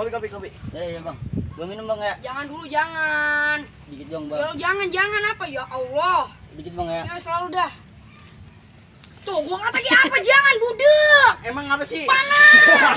Kopi, kopi, kopi. Ya, ya, ya bang. Gua minum bang ya. Jangan dulu jangan. Dikit dong bang. kalau jangan jangan apa ya Allah. Dikit bang ya. Ya selalu dah. Tuh gua kata apa jangan budek. Emang apa sih? Panas.